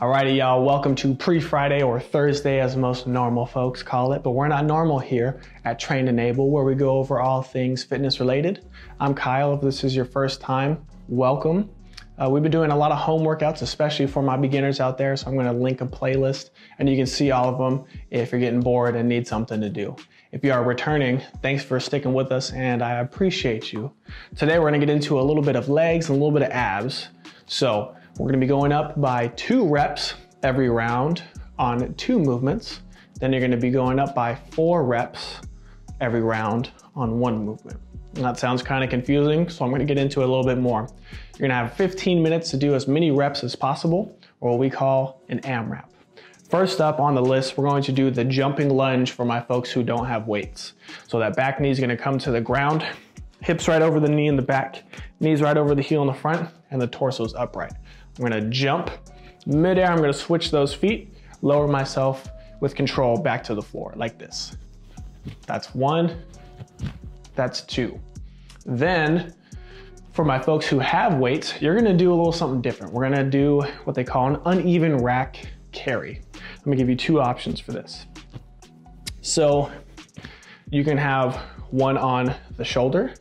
Alrighty, y'all, welcome to pre Friday or Thursday, as most normal folks call it. But we're not normal here at Train And Able, where we go over all things fitness related. I'm Kyle. If this is your first time, welcome. Uh, we've been doing a lot of home workouts, especially for my beginners out there. So I'm going to link a playlist and you can see all of them if you're getting bored and need something to do. If you are returning, thanks for sticking with us and I appreciate you. Today we're going to get into a little bit of legs and a little bit of abs. So we're gonna be going up by two reps every round on two movements. Then you're gonna be going up by four reps every round on one movement. And that sounds kind of confusing, so I'm gonna get into it a little bit more. You're gonna have 15 minutes to do as many reps as possible, or what we call an AMRAP. First up on the list, we're going to do the jumping lunge for my folks who don't have weights. So that back knee is gonna come to the ground, hips right over the knee in the back, knees right over the heel in the front, and the torso's upright. I'm gonna jump. Midair, I'm gonna switch those feet, lower myself with control back to the floor like this. That's one, that's two. Then, for my folks who have weights, you're gonna do a little something different. We're gonna do what they call an uneven rack carry. Let me give you two options for this. So you can have one on the shoulder,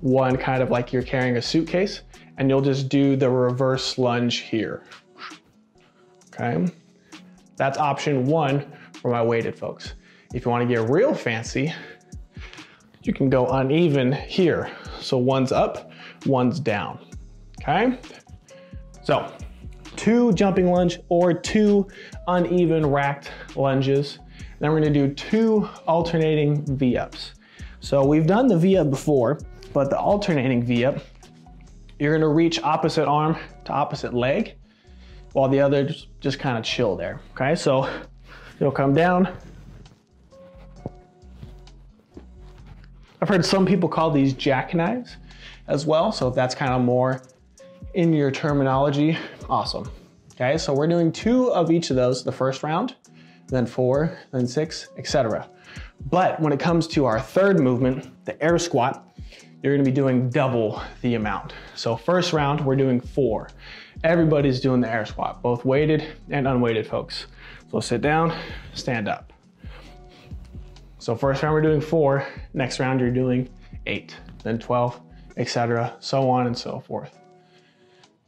one kind of like you're carrying a suitcase, and you'll just do the reverse lunge here. Okay, that's option one for my weighted folks. If you wanna get real fancy, you can go uneven here. So one's up, one's down, okay? So two jumping lunge or two uneven racked lunges. Then we're gonna do two alternating V-ups. So we've done the V-up before, but the alternating V-up you're gonna reach opposite arm to opposite leg while the other just, just kind of chill there, okay? So you'll come down. I've heard some people call these jackknives as well, so if that's kind of more in your terminology, awesome. Okay, so we're doing two of each of those the first round, then four, then six, etc. But when it comes to our third movement, the air squat, you're gonna be doing double the amount. So first round, we're doing four. Everybody's doing the air squat, both weighted and unweighted folks. So sit down, stand up. So first round we're doing four, next round you're doing eight, then 12, etc., so on and so forth.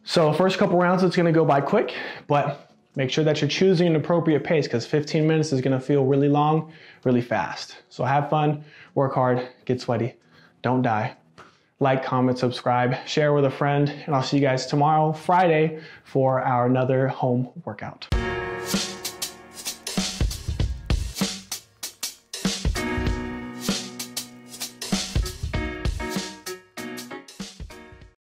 So first couple rounds it's gonna go by quick, but make sure that you're choosing an appropriate pace because 15 minutes is gonna feel really long, really fast. So have fun, work hard, get sweaty, don't die like, comment, subscribe, share with a friend, and I'll see you guys tomorrow, Friday, for our another home workout.